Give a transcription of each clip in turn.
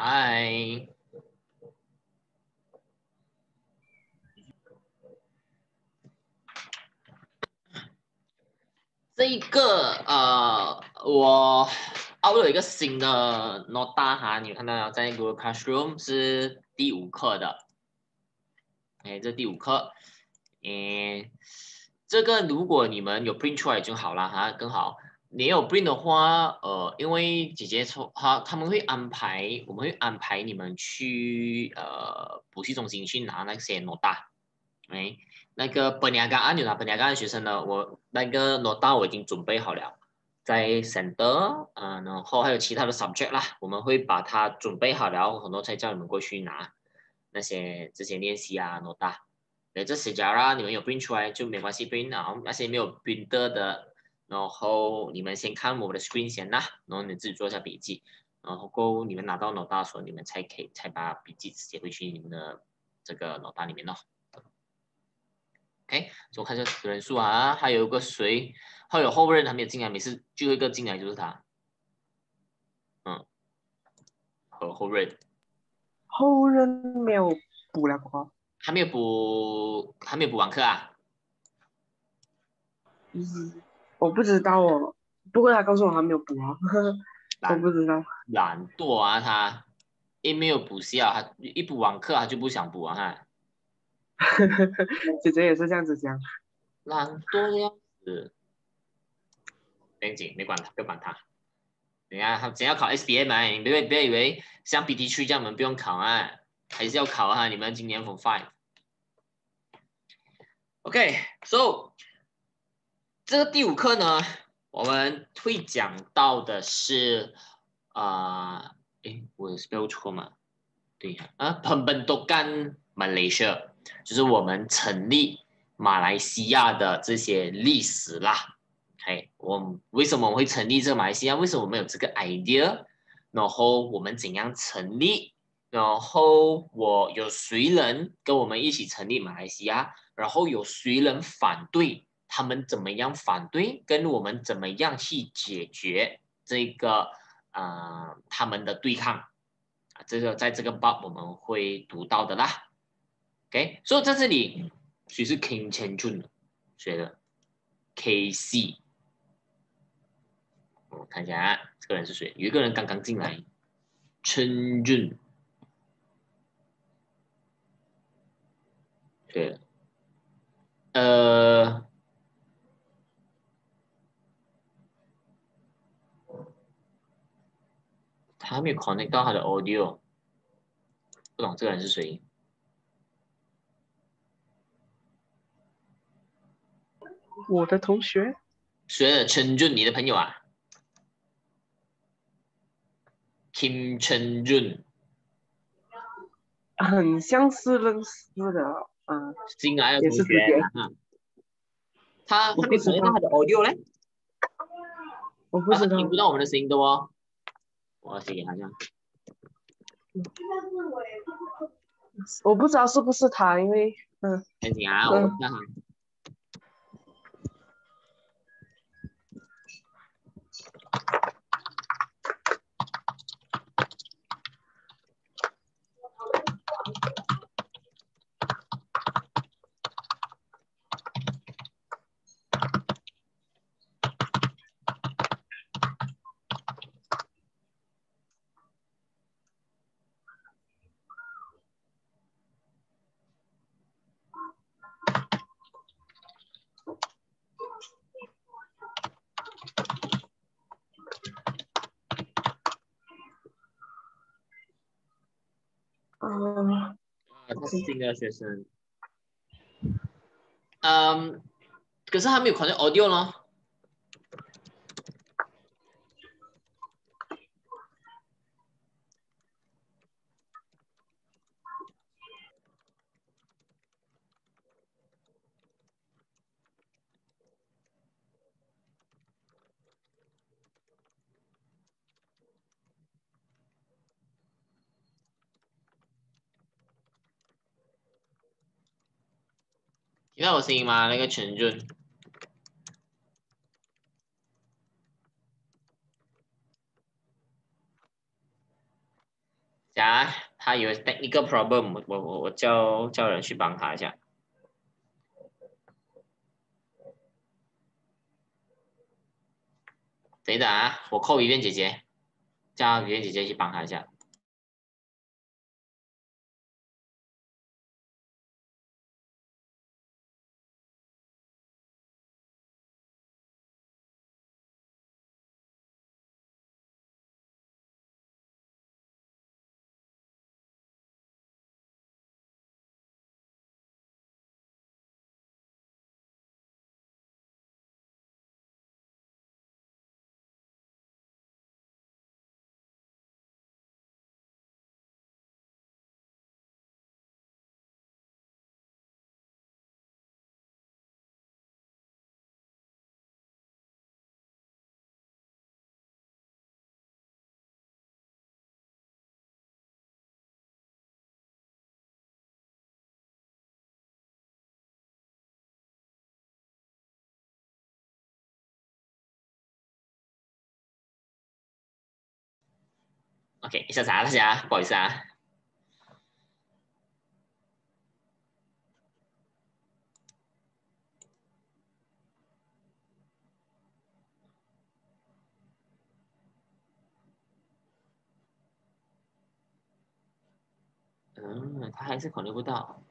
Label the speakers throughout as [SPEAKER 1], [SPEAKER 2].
[SPEAKER 1] Hi，这一个呃，我奥了一个新的 Note 哈，你看到在 Google Classroom 是第五课的，哎，这第五课，哎，这个如果你们有 print 出来就好了哈，更好。你有 print 的话，呃，因为姐姐说哈，他们会安排，我们会安排你们去呃补习中心去拿那些 nota，哎。那个本雅刚按钮啊，本雅刚的学生呢，我那个 nota 我已经准备好了，在 center，嗯，然后还有其他的 subject 啦，我们会把它准备好了，很多才叫你们过去拿那些这些练习啊 nota。对，这写假啦，你们有 print 出来就没关系，print 啊，那些没有 print 的，然后你们先看我们的 screen 先啦，然后你自己做一下笔记，然后够你们拿到 nota 的时候，你们才可以才把笔记直接回去你们的这个 nota 里面咯。OK，我看一下人数啊，还有一个谁，还有后任还没有进来，每次最后一个进来就是他，嗯，和后任，
[SPEAKER 2] 后任没有补了吗？
[SPEAKER 1] 还没有补，还没有补完课啊？
[SPEAKER 2] 嗯，我不知道哦，不过他告诉我还没有补啊，我不知道。
[SPEAKER 1] 懒惰啊，他一没有补习啊，他一补完课他就不想补啊，哈。
[SPEAKER 2] 姐姐也是这样子讲，
[SPEAKER 1] 懒惰的样子。别紧，别管他，不要管他。等下他只要考 S B 嘛，你别别以为像 B T 区这样，我们不用考啊，还是要考啊。你们今年 Form Five。OK，So 这个第五课呢，我们会讲到的是啊，诶，我 spell 错吗？对呀，啊，Pembentukan Malaysia。就是我们成立马来西亚的这些历史啦，哎，我为什么我会成立这个马来西亚？为什么我们有这个 idea？然后我们怎样成立？然后我有谁人跟我们一起成立马来西亚？然后有谁人反对？他们怎么样反对？跟我们怎么样去解决这个呃他们的对抗？啊，这个在这个报我们会读到的啦。OK，所以在这里谁是 King Chen Jun 谁的？KC，我看一下啊这个人是谁？有一个人刚刚进来，Chen Jun，对，呃，他还没有 connect 到他的 audio，不懂这个人是谁？
[SPEAKER 2] 我的同学，
[SPEAKER 1] 学陈俊，你的朋友啊，Kim Chen Jun，
[SPEAKER 2] 很像是认识的，嗯，
[SPEAKER 1] 新来的同学，他他没听到他的 audio 嘞，
[SPEAKER 2] 我不知道，
[SPEAKER 1] 听不到我们的声音的哦，我写给他下。
[SPEAKER 2] 我不知道是不是他，因为，嗯，
[SPEAKER 1] 很紧啊我看哈。是新的学生，嗯，可是还没有考虑 audio 呢。到我声音吗？那个陈俊，呀，他有 technical problem，我我我叫叫人去帮他一下。等一等啊，我扣雨燕姐姐，叫雨燕姐姐去帮他一下。OK，一下啥大家，不好意思啊。嗯，他还是考虑不到。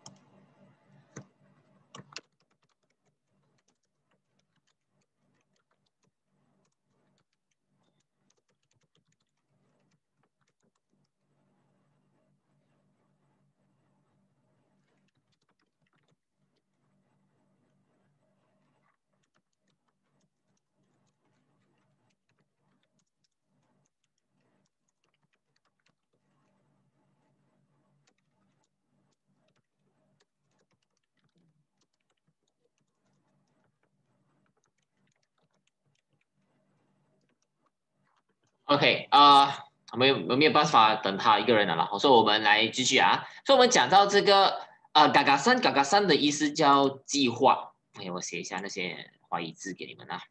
[SPEAKER 1] OK 啊，我们我没有办法等他一个人了啦。我说我们来继续啊。所以我们讲到这个啊，嘎嘎三，嘎嘎三的意思叫计划。哎，我写一下那些华语字给你们啊。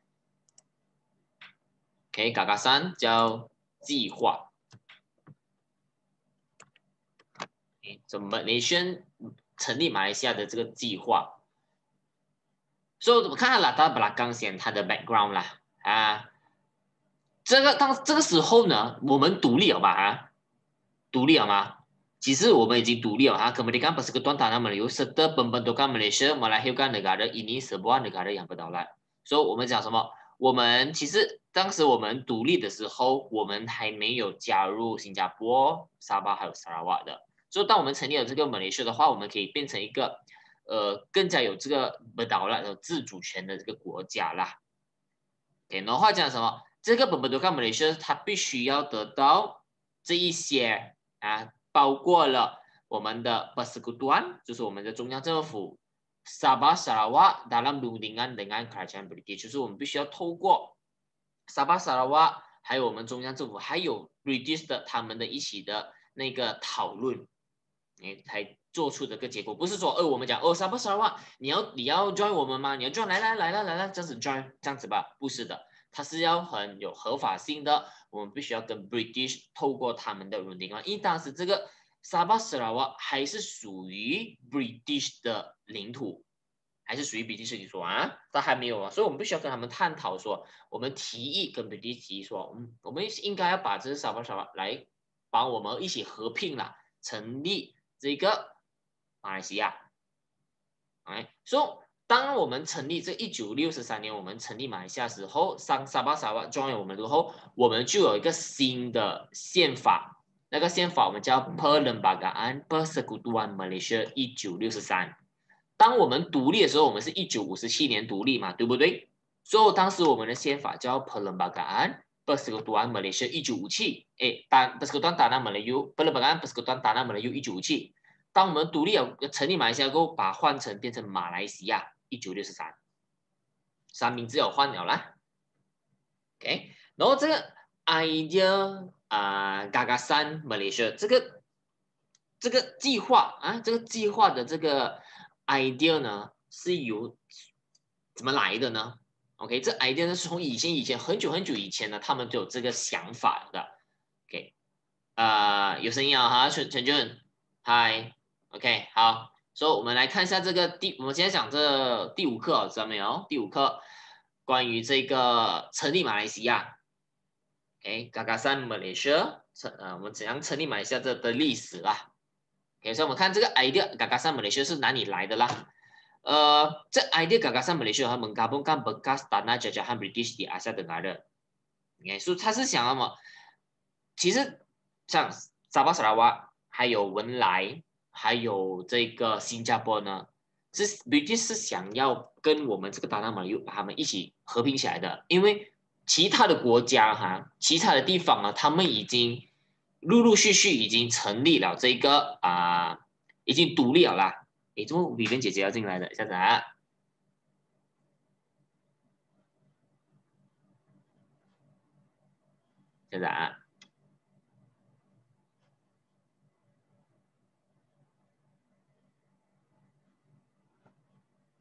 [SPEAKER 1] OK，嘎嘎三叫计划。怎么你先成立马来西亚的这个计划？所以我看看拉达布拉刚先他的 background 啦啊。这个当这个时候呢，我们独立了吧？啊，独立了吗？其实我们已经独立了哈。可我们的干部是个断打，那么的有十多本本都干马来西亚、马来西亚干的噶的，印尼十万的噶的养不到来。所、以我们讲什么？我们其实当时我们独立的时候，我们还没有加入新加坡、沙巴还有沙拉瓦的。所、以当我们成立了这个马来西亚的话，我们可以变成一个呃更加有这个不倒了有自主权的这个国家啦。给、通话讲什么？这个本本都看马来西亚，它必须要得到这一些啊，包括了我们的 persekutuan，就是我们的中央政府，Sabah Sarawak dalam hubungan dengan kerajaan British，就是我们必须要透过 Sabah Sarawak，还有我们中央政府，还有 British 的他们的一起的那个讨论，哎，才做出这个结果，不是说，哦，我们讲，哦，Sabah Sarawak，你要你要 join 我们吗？你要 join，来来来来来来，这样子 join，这样子吧，不是的。它是要很有合法性的，我们必须要跟 British 透过他们的领地啊，因为当时这个沙巴沙拉瓦还是属于 British 的领土，还是属于 British 领土啊，它还没有啊，所以我们必须要跟他们探讨说，我们提议跟 British 提议说，嗯，我们应该要把这沙巴沙拉来帮我们一起合并了，成立这个马来西亚，哎，说。当我们成立这一九六十三年，我们成立马来西亚时候，上沙巴沙巴装有我们之后，我们就有一个新的宪法。那个宪法我们叫 Perlembagaan Persekutuan Malaysia 一九六十三。当我们独立的时候，我们是一九五十七年独立嘛，对不对？所以当时我们的宪法叫 Perlembagaan Persekutuan Malaysia 一九五七。哎，当 Persekutuan Tanah Melayu Perlembagaan Persekutuan Tanah Melayu 一九五七。当我们独立了，成立马来西亚后，把换成变成马来西亚。一九六十三，三名字有换了啦，OK，然后这个 idea 啊，嘎嘎三 Malaysia 这个这个计划啊，这个计划的这个 idea 呢，是由怎么来的呢？OK，这 idea 呢是从以前以前很久很久以前呢，他们就有这个想法的，OK，啊，啊，有声音啊哈，陈陈俊，嗨，OK，好，所以我们来看一下这个第，我们今天讲这第五课，知道没有？第五课关于这个成立马来西亚，OK，嘎嘎三 Malaysia 成啊，我们怎样成立马来西亚这的历史啦？OK，所以我们看这个 idea 嘎嘎三 Malaysia 是哪里来的啦？呃，这 idea 嘎嘎三 Malaysia 和 menggabungkan bekas tanah jajahan British di Asia Tenggara。OK，所以他是想要么，其实像沙巴、沙拉瓦，还有文莱，还有这个新加坡呢，是毕竟是想要跟我们这个达纳马又把他们一起合并起来的，因为其他的国家哈，其他的地方啊，他们已经陆陆续续已经成立了这个啊，已经独立了啦。诶，怎么雨芬姐姐要进来的？下子啊，下子啊，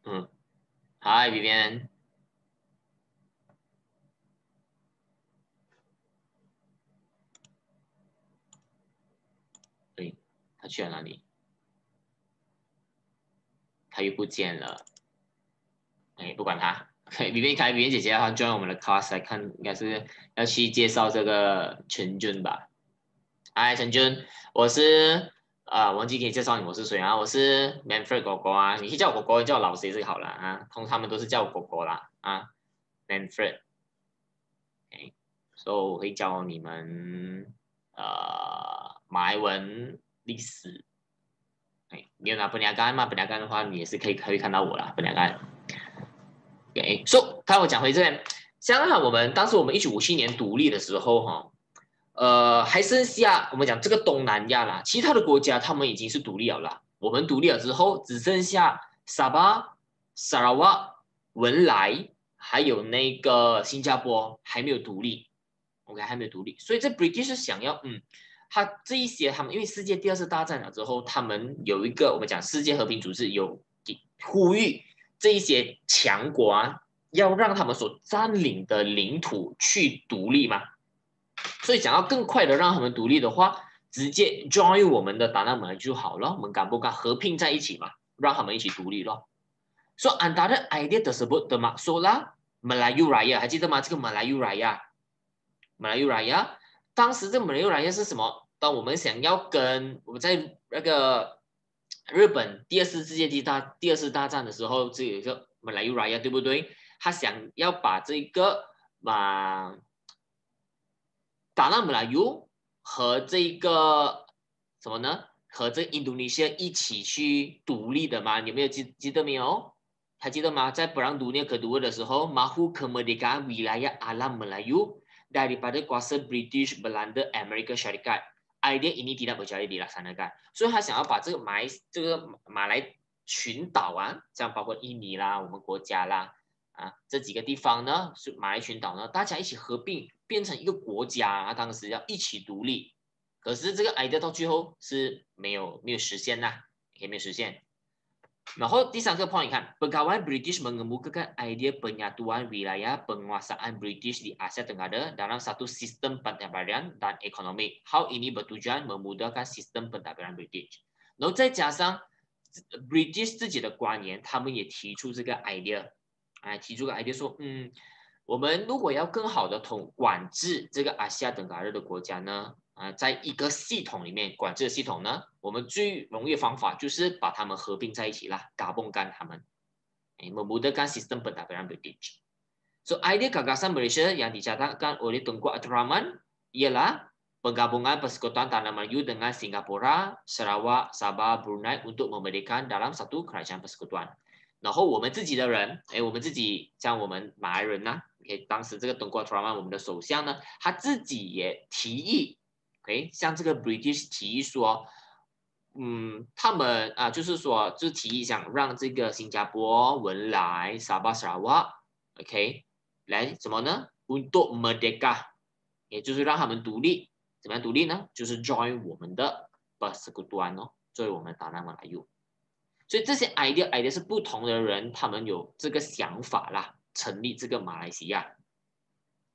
[SPEAKER 1] 嗯，Hi Vivian，哎，他去了哪里？他又不见了，哎，不管他。里面开语言姐姐她 join 我们的 class 来看，应该是要去介绍这个陈军吧。嗨，陈军，我是啊，忘记给你介绍你我是谁啊？我是 Manfred 哥哥啊，你去叫我哥哥，叫我老师也是好了啊。通常他们都是叫我哥哥啦啊，Manfred。哎，所以我会教你们呃马来文历史。哎你有拿本牙干吗？本牙干的话，你也是可以可以看到我啦。本牙干，OK。说，看我讲回这边，香港我们当时我们一九五七年独立的时候，哈，呃，还剩下我们讲这个东南亚啦，其他的国家他们已经是独立了啦。我们独立了之后，只剩下沙巴、沙拉瓦、文莱，还有那个新加坡还没有独立，OK，还没有独立。所以这 British 是想要，嗯。他这一些，他们因为世界第二次大战了之后，他们有一个我们讲世界和平组织有呼吁这一些强国啊，要让他们所占领的领土去独立嘛。所以想要更快的让他们独立的话，直接 join 我们的达纳门就好了。我们敢不敢合并在一起嘛？让他们一起独立咯。说 antara idea tersebut termasuklah Melayu Raya，还记得吗？这个 Melayu Raya，Melayu Raya，当时这 Melayu Raya 是什么？当我们想要跟我们在那个日本第二次世界大第二次大战的时候，这有一个马来亚呀，对不对？他想要把这个马打纳马来亚和这个什么呢？和这印度尼西亚一起去独立的吗？有没有记记得没有？还记得吗？在不让独立可独立的时候，马虎克莫迪卡维拉亚阿拉马来亚 daripada kuasa British Belanda America syarikat。idea ini tidak berjaya dilaksanakan，所以他想要把这个马这个马来群岛啊，像包括印尼啦、我们国家啦啊这几个地方呢，是马来群岛呢，大家一起合并变成一个国家啊，当时要一起独立，可是这个 idea 到最后是没有没有实现呐，也没有实现。然后第三个 point 你看，pegawai British mengemukakan idea penyatuan wilayah penguasaan British di Asia Tenggara dalam satu sistem pentadbiran dan ekonomi. Hal ini bertujuan memudahkan sistem pentadbiran British. 然后再加上 British 自己的官员，他们也提出这个 idea，哎，提出个 idea 说，嗯，我们如果要更好的统管制这个阿西亚等嘎日的国家呢，啊，在一个系统里面管制的系统呢，我们最容易的方法就是把它们合并在一起啦，嘎嘣干他们，哎，memudahkan sistem pentadbiran British。So idea gagasan Malaysia yang dicatatkan oleh Tunku Abdul ialah penggabungan persekutuan Tanah Melayu dengan Singapura, Sarawak, Sabah, Brunei untuk memerdekakan dalam satu kerajaan persekutuan。然后我们自己的人，哎，我们自己像我们马来人呢，OK，当时这个东国 t r a m a 我们的首相呢，他自己也提议。OK，像这个 British 提议说，嗯，他们啊，就是说，就提议想让这个新加坡、文莱、沙巴、沙瓦，OK，来怎么呢？Untuk merdeka，也就是让他们独立。怎么样独立呢？就是 join 我们的 Persekutuan 哦，作为我们的达纳马来用。所以这些 idea idea 是不同的人，他们有这个想法啦，成立这个马来西亚。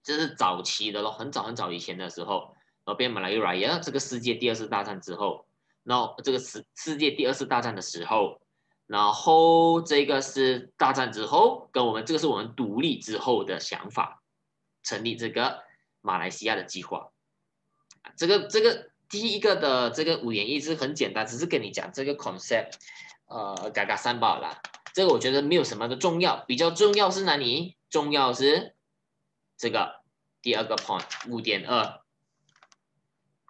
[SPEAKER 1] 这是早期的咯，很早很早以前的时候。然后变马来亚 Raya，这个世界第二次大战之后，然后这个世世界第二次大战的时候，然后这个是大战之后，跟我们这个是我们独立之后的想法，成立这个马来西亚的计划。这个这个第一个的这个五点一是很简单，只是跟你讲这个 concept，呃，嘎嘎三宝啦。这个我觉得没有什么的重要，比较重要是哪里？重要是这个第二个 point 五点二，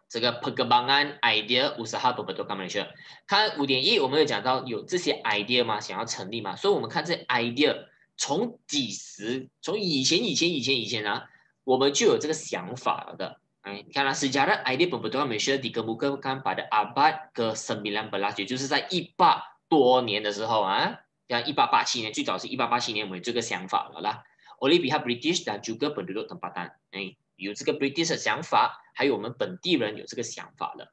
[SPEAKER 1] 这个 perkembangan idea usaha b e r b e r a m a s h。看五点一，我们有讲到有这些 idea 吗？想要成立吗？所以我们看这 idea 从几时，从以前以前以前以前啊，我们就有这个想法了的。哎，你看啦，sejarah idea pembentukan Malaysia dikemukakan pada abad ke sembilan belas，也就是在一八多年的时候啊。像一八八七年，最早是一八八七年，我们这个想法了啦。Oleh pihak British dan juga penduduk tempatan，哎，有这个 British 的想法，还有我们本地人有这个想法了。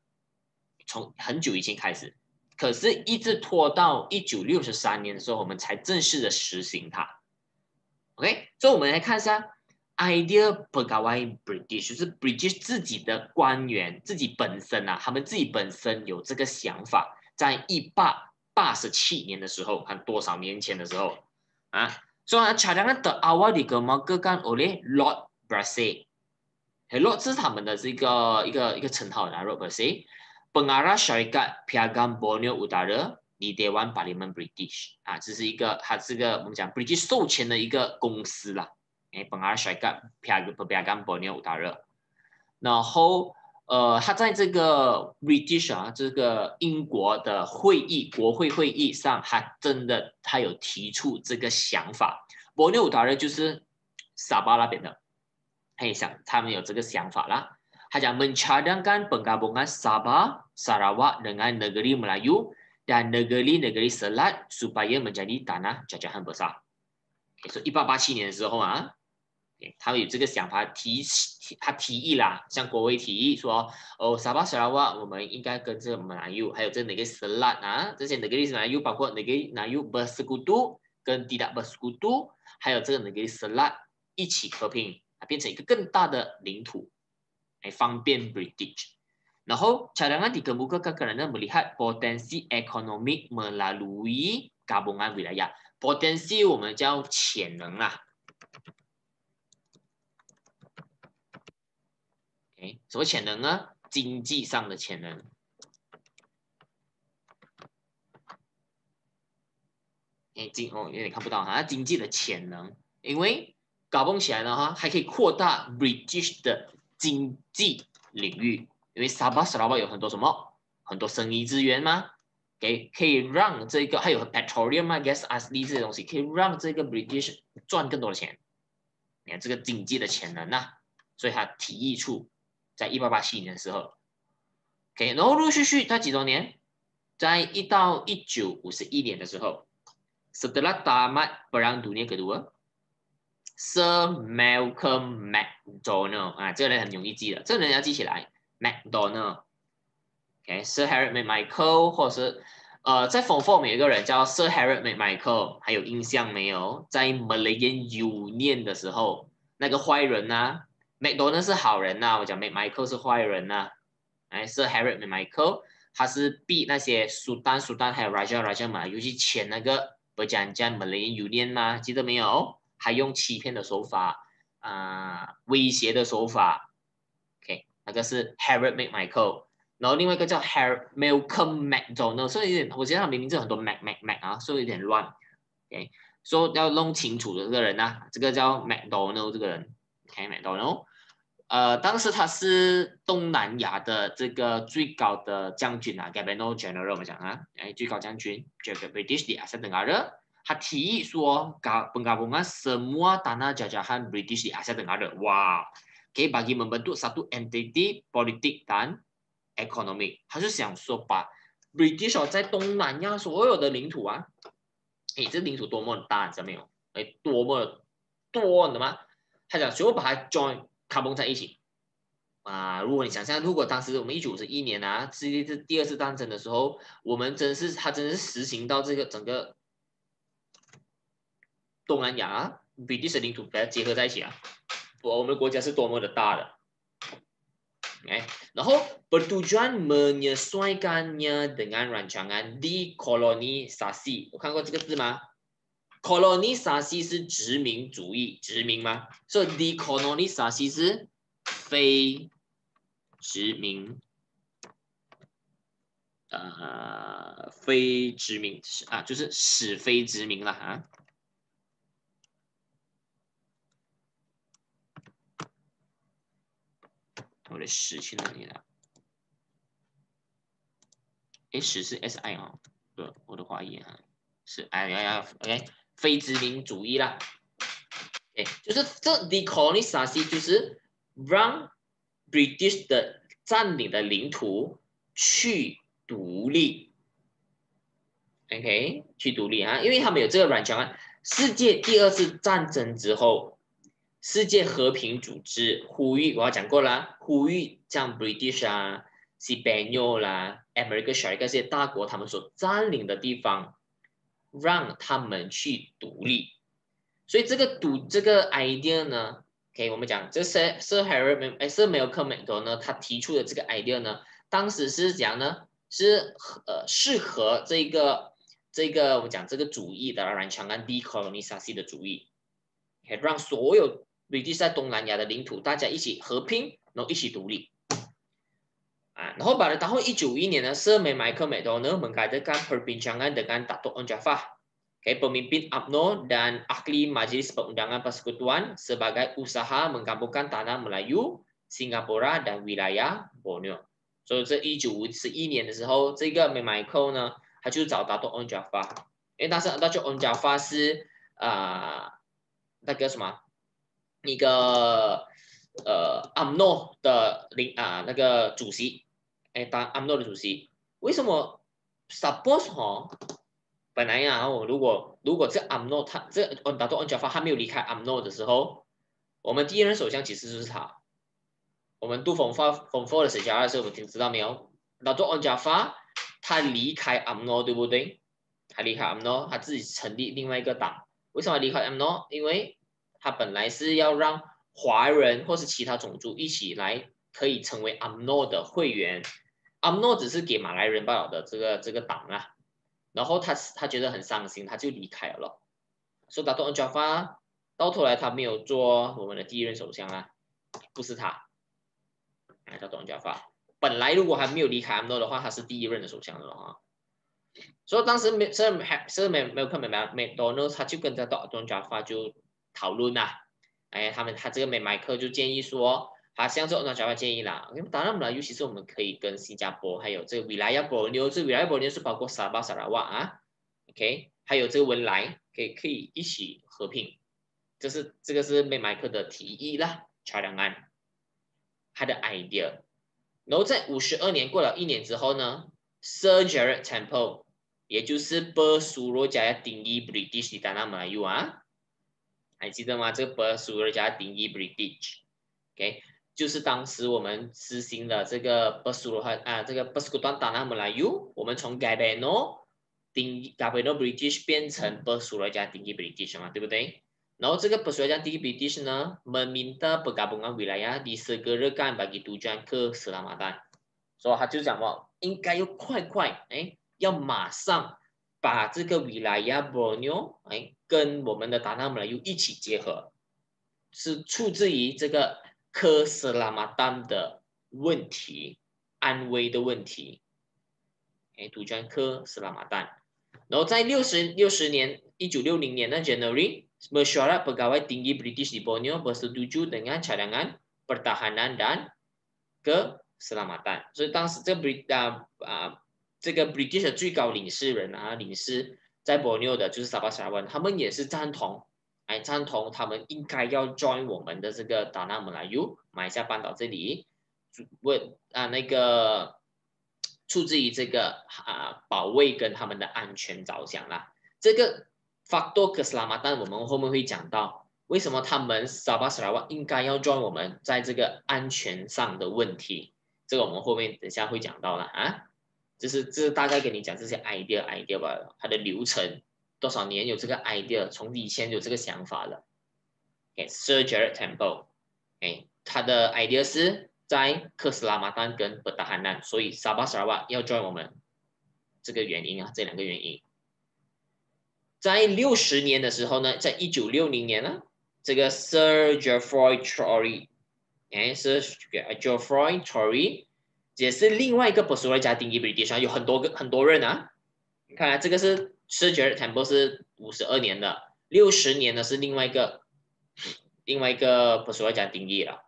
[SPEAKER 1] 从很久以前开始，可是一直拖到一九六十三年的时候，我们才正式的实行它。OK，所以我们来看一下 idea pegawai British，就是 British 自己的官员自己本身啊，他们自己本身有这个想法，在一八。八十七年的时候，看多少年前的时候啊？所以，cadangan terawal dikemukakan oleh Lord Brassey。Lord 是他们的这个一个一个称号的 Lord Brassey，pengarah syarikat Piagam Borneo Utara di Dewan Parlimen British。啊，这是一个，它是个我们讲 British 授权的一个公司啦。哎，pengarah syarikat Piagam Borneo Utara。然后。呃，他在这个 British 啊，这个英国的会议国会会议上，他真的他有提出这个想法。伯纽达人就是沙巴那边的，他也想他们有这个想法啦。他讲 mencadangkan penggabungan Sabah Sarawak dengan negeri Melayu dan negeri-negeri Selat supaya menjadi tanah jajahan besar。所以一八八七年的时候啊。他有这个想法，提提他提议啦，向国会提议说，哦，沙巴、沙拉瓦，我们应该跟这个马来语，还有这哪个斯拉啊，这些哪个马来语，包括哪个哪语不斯古都跟迪达不斯古都，还有这个哪个斯拉一起合并，啊，变成一个更大的领土，来方便 British。然后，cadangan dikemukakan kerana melihat potensi ekonomi melalui gabungan wilayah。potensi 我们叫潜能啊。哎，什么潜能呢？经济上的潜能。哎，经哦有点看不到哈，经济的潜能，因为搞蹦起来了哈，还可以扩大 British 的经济领域，因为沙巴、沙拉巴有很多什么，很多生意资源吗？给可以让这个还有 petroleum 啊、gas、as 这些东西，可以让这个 British 赚更多的钱。你看这个经济的潜能呐，所以他提议出。在一八八七年的时候，OK，然后陆陆续续在几多年，在一到一九五十一年的时候，Setelah tamat Perang Dunia Kedua，Sir Malcolm Macdonald 啊，这个人很容易记的，这个人要记起来，Macdonald，OK，Sir Harry McMichael，或者是呃，在 Form Four 有一个人叫 Sir Harry McMichael，还有印象没有？在 Malayan Union 的时候，那个坏人呢？McDonald 是好人呐，我讲 McMichael 是坏人呐。哎，是 Harry McMichael，他是逼那些苏丹、苏丹还有 Raja、Raja 嘛，尤其签那个不讲讲 Malayan Union 吗？记得没有？还用欺骗的手法啊，威胁的手法。OK，那个是 Harry McMichael，然后另外一个叫 Harry Malcolm McDonald，所以有点，我觉得他明明就很多 Mac Mac Mac 啊，所以有点乱。OK，说要弄清楚的这个人呐，这个叫 McDonald 这个人。OK，McDonald。呃，当时他是东南亚的这个最高的将军啊，Governor General 我们讲啊，哎，最高将军，这个 British 的 Asia Tenggara，他提议说，搞 penggabungan semua tanah jajahan British di Asia Tenggara，哇，OK bagi membentuk satu entity politik dan economy，他是想说把 British 在东南亚所有的领土啊，哎，这领土多么大，知道没有？哎，多么多的吗？他想全部把它 join。卡崩在一起啊！如果你想象，如果当时我们一九五一年啊，世界这第二次战争的时候，我们真是他真是实行到这个整个东南亚比利时领土把它结合在一起啊！我我们的国家是多么的大的哎，然后 bertujuan menyesuaikannya dengan rancangan dekolonisasi。我看过这个字吗？kolonisasi 是殖民主义，殖民吗？所以 dekolonisasi 是非殖民，呃，非殖民啊，就是使非殖民了啊。我的十去哪里了？哎，十是 S I 啊，不，我的怀疑啊，是哎呀呀，OK，非殖民主义啦，哎，就是这 decolonization 就是让 British 的占领的领土去独立，OK，去独立啊，因为他们有这个软强啊，世界第二次战争之后。世界和平组织呼吁，我要讲过了，呼吁将 British 啊、西班牙啦、America、s h a r i 这些大国他们所占领的地方，让他们去独立。所以这个独这个 idea 呢，OK，我们讲这是 Sir Harry 哎 Sir mike 美国呢，他提出的这个 idea 呢，当时是讲呢，是呃适合这个这个我们讲这个主义的软强安 decolonization 的主义，让所有。瑞士在东南亚的领土，大家一起和平，然后一起独立，啊，然后把了，然后一九五一年呢，Sir Michael Macdonald mengadakan perbincangan dengan Datuk Onn Jaafar, okay, pemimpin UMNO dan ahli Majlis Perundangan Persekutuan sebagai usaha menggabungkan tanah Melayu, Singapura dan wilayah Borneo。所以这一九五一年的时候，这个 Michael 呢，他就找 Datuk Onn Jaafar，因为当时 Datuk Onn Jaafar 是啊那个什么？一个呃，阿诺的领啊，那个主席， 哎，当阿诺的主席，为什么？Suppose 哈，本来呀，我如果如果这阿诺他这达多恩加法还没有离开阿诺的时候，我们第一任首相其实就是他。我们杜峰发峰发的时候，的时候，我听知道没有？达多恩加法他离开阿诺，对不对？他离开阿诺，他自己成立另外一个党。为什么离开阿诺？因为他本来是要让华人或是其他种族一起来，可以成为阿诺的会员。阿诺只是给马来人报的这个这个党啊。然后他他觉得很伤心，他就离开了。说达多恩加法到头来他没有做我们的第一任首相啊，不是他。哎，达多恩加法本来如果还没有离开阿诺的话，他是第一任的首相了啊。所以当时没是还是没没有看明白没多呢，他就跟着达多恩加法就。讨论呐，哎，他们他这个美麦克就建议说，他像这种讲法建议啦，当然了，尤其是我们可以跟新加坡还有这个维莱亚伯纽，这维莱亚伯纽是包括沙巴、沙拉瓦啊，OK，还有这个文莱，可以可以一起和平，这是这个是美麦克的提议啦，查两案，他的 idea，然后在五十二年过了一年之后呢，Sir Gerard Temple，也就是波苏罗加的定义 British 的那么有啊。还记得吗？这个波苏尔加定义 British，OK，就是当时我们实行的这个波苏罗哈啊，这个波斯古段打那么来用，我们从 Gabeno 定义 Gabeno British 变成波苏尔加定义 British 嘛，对不对？然后这个波苏尔加定义 British 呢，meminta pergabungan wilayah disegerakan bagi tujuan keselamatan，所以他就讲嘛，应该要快快，哎，要马上。把这个维莱亚伯纽哎跟我们的达纳姆莱尤一起结合，是出自于这个科斯拉马丹的问题，安危的问题。哎，杜鹃科斯拉马丹。然后在六十六十年，一九六零年的 January，Mesyuarat Pegawai Tinggi British di Borneo bersetuju dengan cadangan pertahanan dan keselamatan。所以当时这个 Brit 啊啊。这个 British 的最高领事人啊，领事在伯纽的，就是 saba shara，他们也是赞同，哎，赞同他们应该要 join 我们的这个达纳姆拉尤马来西亚半岛这里，问啊那个出自于这个啊保卫跟他们的安全着想啦。这个 factor 克斯拉马，但我们后面会讲到为什么他们沙巴沙文应该要 join 我们在这个安全上的问题，这个我们后面等下会讲到了啊。这是这是大概跟你讲这些 idea idea 吧，它的流程多少年有这个 idea，从以前有这个想法了。哎，Sir Gerard Temple，哎，他的 idea 是在克斯拉玛丹跟布达汉南，所以沙巴沙拉瓦要 join 我们，这个原因啊，这两个原因。在六十年的时候呢，在一九六零年呢，这个 Sir Geoffroy Tory，哎是 Geoffroy Tory，也是另外一个波斯维加定义 British 有很多个很多人啊。你看这个是 Sir Geoffroy Temple 是五十二年的，六十年的是另外一个另外一个波斯维加定义了。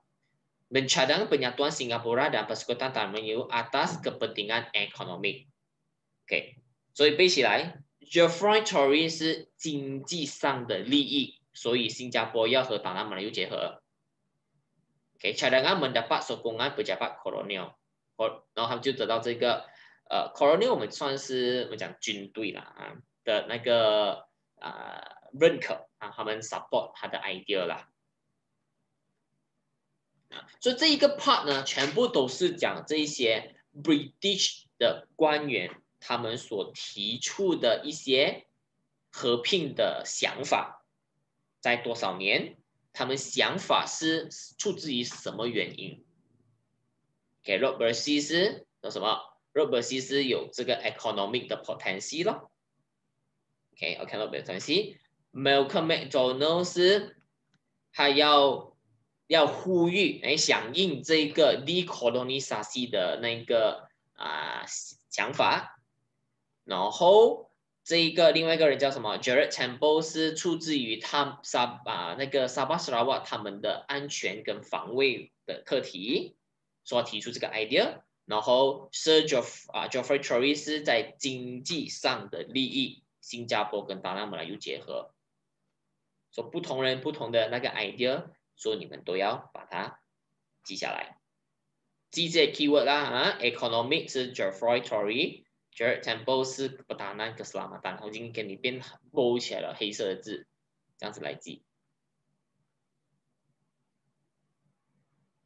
[SPEAKER 1] mencadang penyatuan Singapura dan persekutuan Tanah Melayu atas kepentingan ekonomi. OK，所以背起来，Geoffroy Tory 是经济上的利益，所以新加坡要和达纳马来结合。Okay, cadangan mendapat sokongan pejabat kolonial，然后他们就得到这个呃 colonial 我们算是我们讲军队啦啊的那个啊认可啊，他们 support 他的 idea 啦。啊所以这一个 part 呢，全部都是讲这些 British 的官员他们所提出的一些合并的想法，在多少年，他们想法是出自于什么原因给 Robert 西斯有什么？Robert 西斯有这个 economic 的 potential 咯。OK，OK，Robert 西，Malcolm McDonald 是他要。要呼吁，哎，响应这个 decolonization 的那个啊想法，然后这一个另外一个人叫什么？Jared Temple 是出自于他沙啊那个沙巴斯拉瓦他们的安全跟防卫的课题，所提出这个 idea，然后 Sir Geoff 啊 Geoffrey Tory 是在经济上的利益，新加坡跟达纳姆来又结合，说不同人不同的那个 idea。所以你们都要把它记下来，记这些 keyword 啦啊，economic 是 Geoffroy Tory，Jared Temple 是不达那个斯拉马丹，我已经给你变勾起来了黑色的字，这样子来记。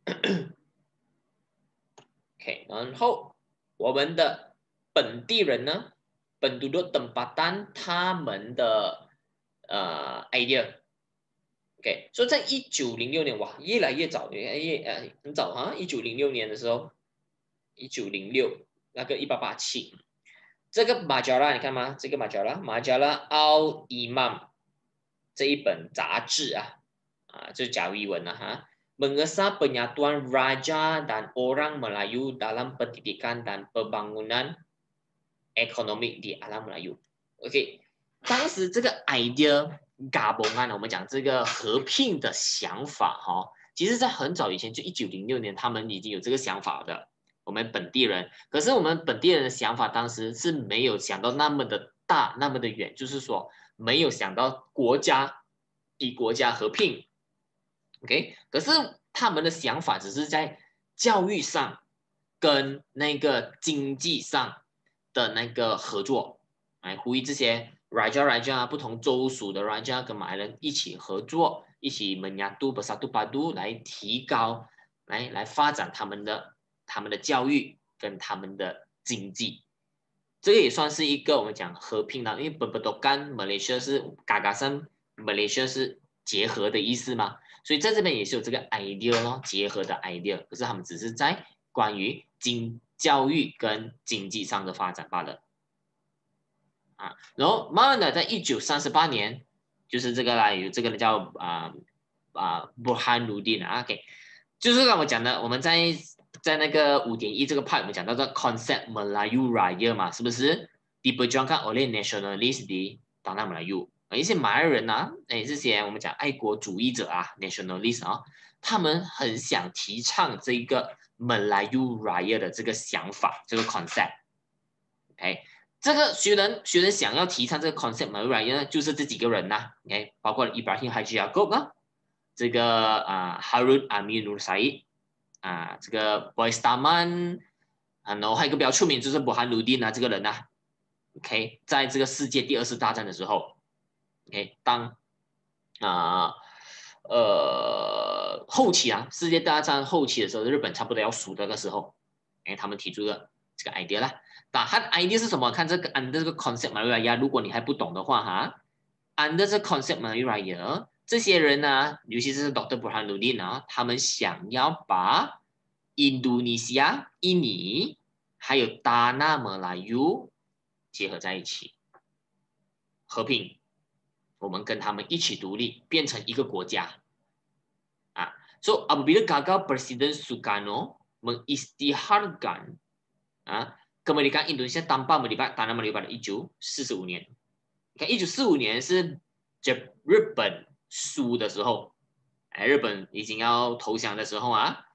[SPEAKER 1] OK，然后我们的本地人呢，本都的等巴丹他们的呃 idea。OK，所以在一九零六年，哇，越来越早，越越呃很早哈，一九零六年的时候，一九零六那个一八八七，这个马加拉你看吗？这个马加拉马加拉奥伊曼这一本杂志啊，啊，这是甲维文啊哈，mengesah penyatuan raja dan orang Melayu dalam pendidikan dan pembangunan ekonomi di alam Melayu，OK，当时这个 idea。嘎嘣案，我们讲这个合并的想法哈，其实，在很早以前，就一九零六年，他们已经有这个想法的。我们本地人，可是我们本地人的想法，当时是没有想到那么的大，那么的远，就是说，没有想到国家与国家合并。OK，可是他们的想法只是在教育上跟那个经济上的那个合作，来呼吁这些。Raja Raja 不同州属的 Raja 跟马来人一起合作，一起 menyatu bersatu padu 来提高，来来发展他们的他们的教育跟他们的经济，这个也算是一个我们讲和平的，因为本本都干 Malaysia 是嘎嘎生 Malaysia 是结合的意思嘛，所以在这边也是有这个 idea 咯，结合的 idea，可是他们只是在关于经教育跟经济上的发展罢了。啊，然后慢慢的，在一九三十八年，就是这个啦，有这个叫啊啊布罕鲁丁啊，OK，就是刚我讲的，我们在在那个五点一这个 part，我们讲到这 concept Melayu Raya 嘛，是不是？Diperjuangkan oleh nationalist di tanah Melayu，一些马来人呐，哎，这些我们讲爱国主义者啊，nationalist 啊，他们很想提倡这个 Melayu Raya 的这个想法，这个 concept，OK。这个学人学人想要提倡这个 concept 嘛，right 呢，就是这几个人呐，OK，包括 Ibrahim Haji Yaakob 啊，这个啊 Harun Aminul Said 啊，这个 Boy Starman 啊，然后还有一个比较出名就是布罕努丁啊，这个人呐，OK，在这个世界第二次大战的时候，OK，当啊呃呃后期啊，世界大战后期的时候，日本差不多要输的那个时候，哎，他们提出了这个 idea 啦。那他的 idea 是什么？看这个 under 这个 concept Maria，如果你还不懂的话哈，under the concept Maria，这些人呢，尤其是 Dr. Pranudin 啊，他们想要把印度尼西亚、印尼还有达纳摩拉尤结合在一起，和平，我们跟他们一起独立，变成一个国家。啊，so apabila gagal Presiden Sukarno mengistiharkan 啊，kemerdekaan Indonesia tanpa melibat tanah Melayu pada 1945年。看，一九四五年是这日本输的时候，哎，日本已经要投降的时候啊。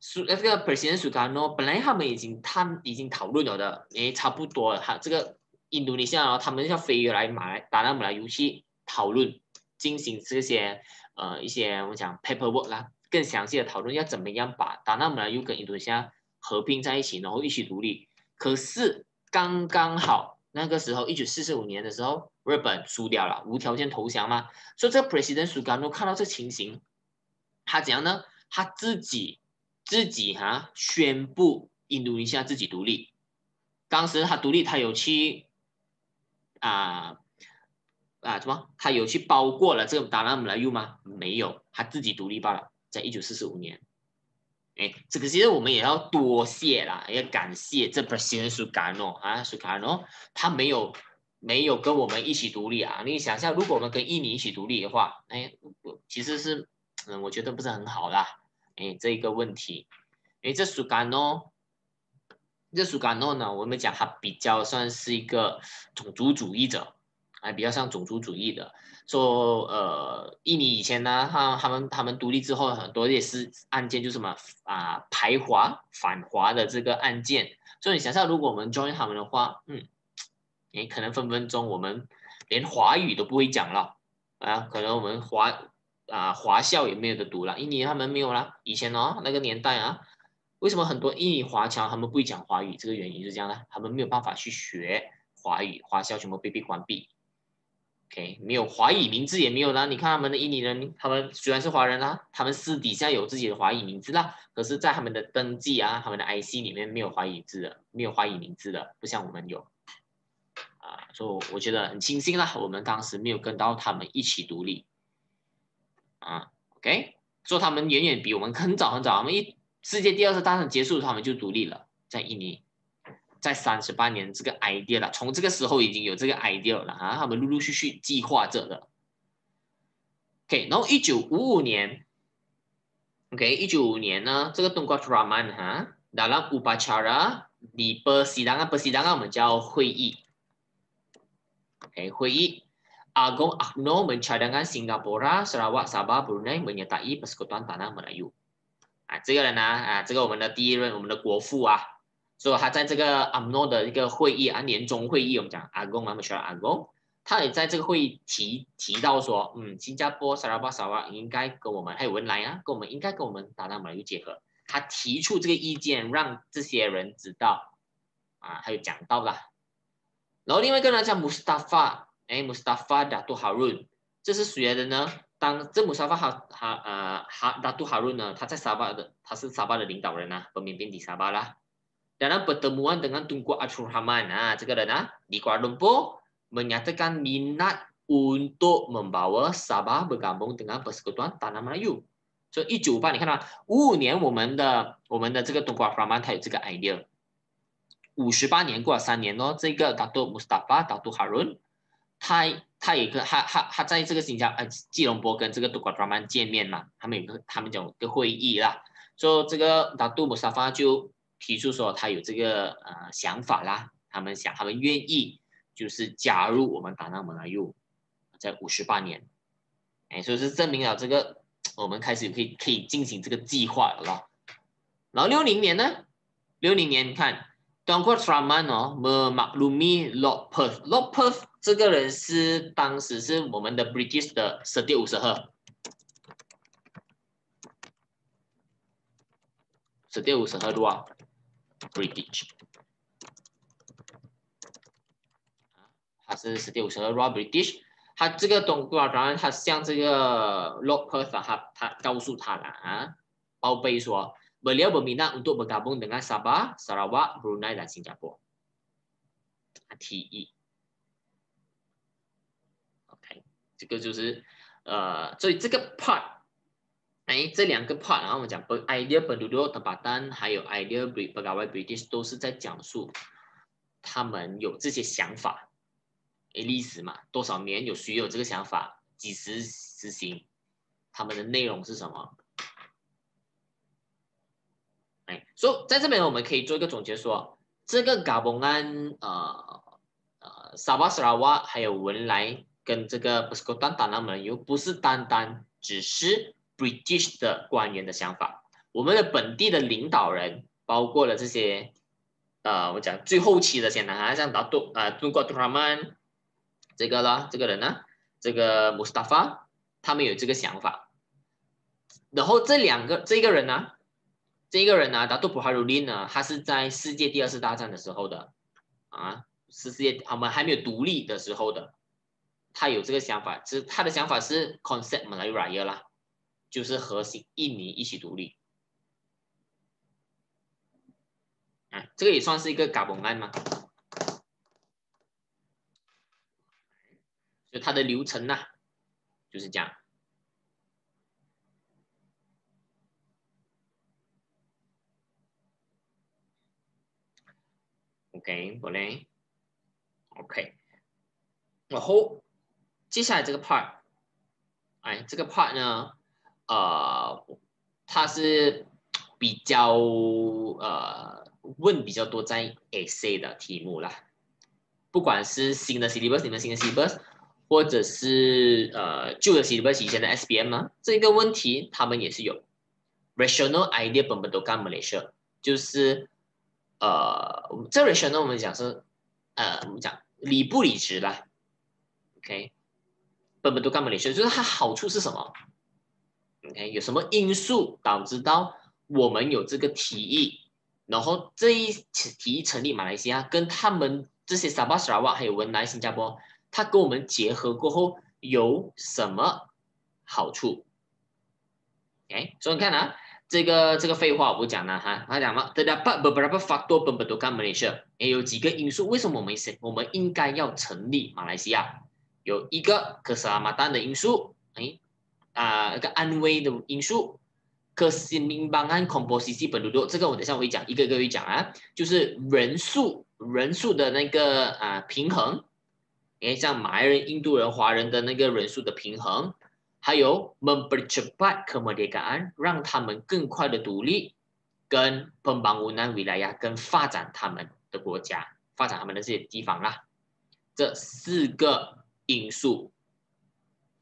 [SPEAKER 1] 苏那个 President Sukarno 本来他们已经他已经讨论了的，哎，差不多了。他这个印度尼西亚他们要飞来马来达纳姆来游戏讨论，进行这些呃一些我们讲 paperwork 啦，更详细的讨论要怎么样把达纳姆来又跟印度尼西亚合并在一起，然后一起独立。可是刚刚好那个时候，一九四五年的时候，日本输掉了，无条件投降嘛。所以这个 President Sukarno 看到这情形，他怎样呢？他自己。自己哈宣布印度尼西亚自己独立，当时他独立，他有去啊啊什么？他有去包过了这个达拉姆拉尤吗？没有，他自己独立罢了。在一九四四五年，哎，这个其实我们也要多谢啦，要感谢这不是苏卡诺啊，苏卡诺他没有没有跟我们一起独立啊。你想象，如果我们跟印尼一起独立的话，哎，其实是嗯，我觉得不是很好啦。哎，这一个问题，哎，这苏甘诺，这苏甘诺呢，我们讲他比较算是一个种族主义者，哎，比较像种族主义的，说呃，印尼以前呢，他他们他们独立之后，很多也是案件，就什么啊排华反华的这个案件，所以你想象，如果我们 join 他们的话，嗯，你，可能分分钟我们连华语都不会讲了，啊，可能我们华。啊，华校也没有的读了，印尼他们没有啦。以前哦，那个年代啊，为什么很多印尼华侨他们不会讲华语？这个原因是这样的，他们没有办法去学华语，华校全部被被关闭。OK，没有华语名字也没有啦。你看他们的印尼人，他们虽然是华人啦，他们私底下有自己的华语名字啦，可是，在他们的登记啊，他们的 IC 里面没有华语字的，没有华语名字的，不像我们有。啊，所以我觉得很庆幸啦，我们当时没有跟到他们一起独立。啊，OK，说他们远远比我们很早很早，我们一世界第二次大战结束，他们就独立了，在印尼，在三十八年这个 idea 了，从这个时候已经有这个 idea 了啊，他们陆陆续续计划着的。OK，然后一九五五年，OK，一九五五年呢，这个东瓜特拉曼哈，dalam upacara di persidangan，persidangan 我们叫会议，OK，会议。Agong Agno mencadangkan Singapura, Sarawak, Sabah, Brunei menyertai Persekutuan Tanah Melayu。啊，这个人呢，啊，这个我们的第一任我们的国父啊，所以他在这个 Agno 的一个会议啊，年终会议，我们讲 Agong 啊，Agong，他也在这个会议提提到说，嗯，新加坡、沙拉巴、沙瓦应该跟我们还有文莱啊，跟我们应该跟我们达纳马来语结合。他提出这个意见，让这些人知道啊，还有讲到了。然后另外一个呢叫 Mustafa。哎，Mustafa Datuk Harun，这是谁的呢？当这 Mustafa 哈哈呃哈 Datuk Harun 呢，他在沙巴的，他是沙巴的领导人呐，pemimpin di Sabah lah。Dalam pertemuan dengan Tunku Abdul Rahman，啊，这个人啊，di Kuala Lumpur menyatakan minat untuk membawa Sabah bergabung dengan Persekutuan Tanah Melayu。所以一九五八，你看到五五年我们的我们的这个 Tunku Abdul Rahman 他有这个 idea。五十八年过了三年咯，这个 Datuk Mustafa Datuk Harun。他他有个他他他在这个新加呃吉隆坡跟这个杜瓜专曼见面嘛，他们有个他们有个会议啦，说这个达杜姆沙发就提出说他有这个呃想法啦，他们想他们愿意就是加入我们达纳蒙拉尤，在五十八年，哎，所以是证明了这个我们开始可以可以进行这个计划了。然后六零年呢，六零年你看。Tungku Rahman 哦，Mermaklumi Lopez，Lopez 这个人是当时是我们的 British 的十第五十二，十第五十二多少？British，他是十第五十二多 British，他这个东姑啊，当然他向这个 Lord Perth 他告诉他了啊，报备说。beliau berminat untuk bergabung dengan Sabah, Sarawak, Brunei dan Singapura. 提议，OK，这个就是呃，所以这个 part 哎，这两个 part，然后我们讲 idea penduduk tempatan，还有 idea pegawai British，都是在讲述他们有这些想法，诶，历史嘛，多少年有谁有这个想法，几时实行，他们的内容是什么？哎，所以在这边我们可以做一个总结，说这个嘎嘣安，呃呃，沙巴沙拉瓦还有文莱跟这个布斯科丹达那们又不是单单只是。British 的官员的想法，我们的本地的领导人，包括了这些，呃，我讲最后期的先拿，像达杜呃，中国杜拉曼这个啦，这个人呢，这个穆斯塔法，他们有这个想法。然后这两个这个人呢，这个人呢，达杜普哈鲁林呢，他是在世界第二次大战的时候的，啊，是世界他们还没有独立的时候的，他有这个想法，是他的想法是 concept 马来亚啦。就是和印尼一起独立，啊，这个也算是一个嘎嘣案吗？就它的流程呢，就是这样。OK，好嘞，OK，然后接下来这个 part，哎，这个 part 呢？呃，他是比较呃问比较多在 essay 的题目啦，不管是新的 syllabus，你们新的 syllabus，或者是呃旧的 syllabus 以前的 SBM 呢，这个问题他们也是有。Rational idea 本本都干 Malaysia，就是呃这 rational 我们讲是呃我们讲理不理直啦，OK，本本都干 Malaysia，就是它好处是什么？？OK，有什么因素导致到我们有这个提议？然后这一提议成立马来西亚，跟他们这些沙巴、沙拉还有文莱、新加坡，它跟我们结合过后有什么好处？OK，所以你看啊，这个这个废话我不讲了哈，他讲嘛，Terdapat beberapa faktor pembentukan Malaysia，也有几个因素，为什么我们我们应该要成立马来西亚？有一个可是阿马丹的因素，哎。啊，一个安危的因素，可是民邦安 composite 本多，这个我等下会讲，一个个会讲啊，就是人数人数的那个啊平衡，诶，像马来人、印度人、华人的那个人数的平衡，还有 mempercepat kemerdekaan，让他们更快的独立，跟 pembangunan wilayah，跟发展他们的国家，发展他们的这些地方啦，这四个因素。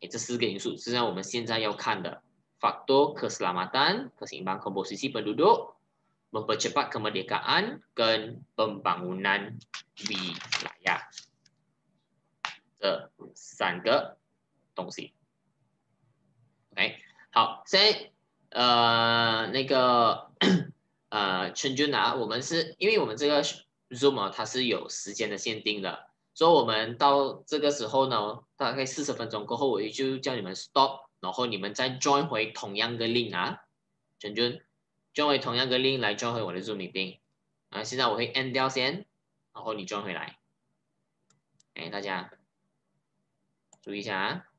[SPEAKER 1] 诶，这四个因素实际上我们现在要看的：faktor keselamatan keseimbang komposisi penduduk, mempercepat kemerdekaan, 跟 pembangunan wilayah 这三个东西。OK，好，现在呃那个呃陈军啊，我们是因为我们这个 Zoom 啊，它是有时间的限定的。所以，我们到这个时候呢，大概四十分钟过后，我就叫你们 stop，然后你们再 join 回同样的 link 啊，陈军，join 回同样的 link 来 join 回我的 Zoom 里边。啊，现在我会 end 掉先，然后你 join 回来。哎，大家注意一下啊。